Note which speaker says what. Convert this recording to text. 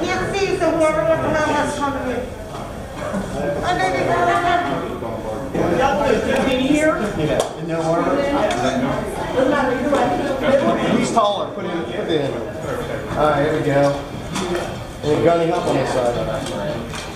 Speaker 1: Minha filha, seu homem vai gonna have to
Speaker 2: Y'all put here?
Speaker 3: Yeah. In no order?
Speaker 2: Doesn't matter, either way.
Speaker 3: He's taller. Put him, put him in. All right, here we go. And gunning up on this side.